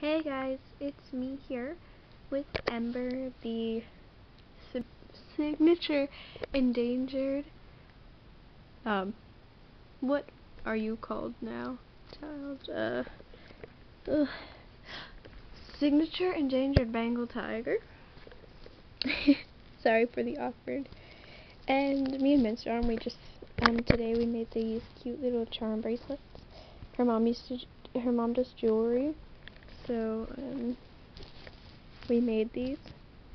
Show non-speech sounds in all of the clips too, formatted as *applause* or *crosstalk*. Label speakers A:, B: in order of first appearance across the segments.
A: Hey guys, it's me here with Ember, the signature endangered, um, what are you called now, child, uh, ugh. signature endangered Bengal tiger. *laughs* Sorry for the awkward. And me and Mintstorm, we just, um, today we made these cute little charm bracelets. Her mom used to, her mom does jewelry we made these.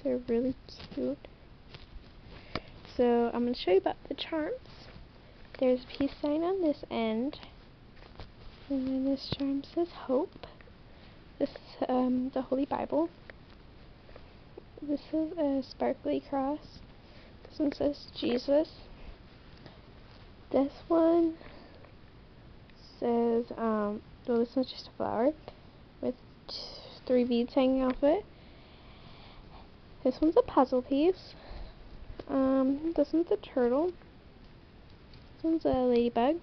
A: They're really cute. So I'm going to show you about the charms. There's a peace sign on this end. And then this charm says hope. This is um, the Holy Bible. This is a sparkly cross. This one says Jesus. This one says, um, well this one's just a flower with three beads hanging off it. This one's a puzzle piece. Um, this one's a turtle. This one's a ladybug.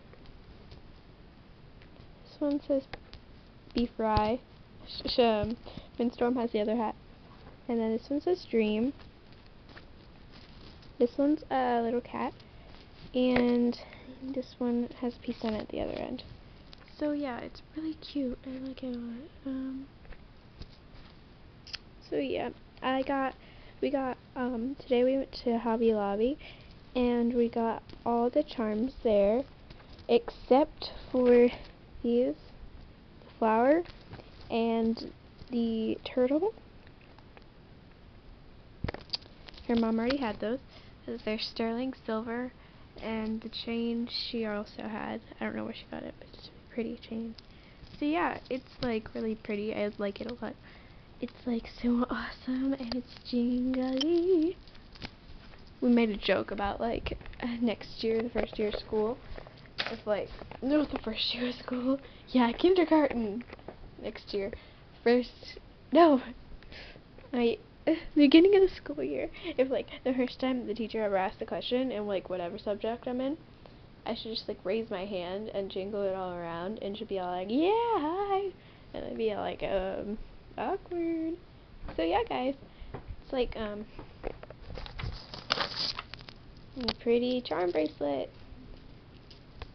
A: This one says beef rye. Sh um, Mintstorm has the other hat. And then this one says dream. This one's a little cat. And this one has a piece on it at the other end. So yeah, it's really cute. I like it a lot. Um, so yeah, I got, we got, um, today we went to Hobby Lobby, and we got all the charms there, except for these, the flower, and the turtle. Her mom already had those. They're sterling silver, and the chain she also had. I don't know where she got it, but it's a pretty chain. So yeah, it's like really pretty. I like it a lot. It's like so awesome and it's jingly. We made a joke about like *laughs* next year, the first year of school. It's like, no, the first year of school. Yeah, kindergarten. Next year. First, no. I, the *laughs* beginning of the school year. If like the first time the teacher ever asked a question in like whatever subject I'm in, I should just like raise my hand and jingle it all around and she'd be all like, yeah, hi. And I'd be like, um, awkward. So yeah, guys, it's like, um, a pretty charm bracelet.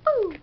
A: Ooh!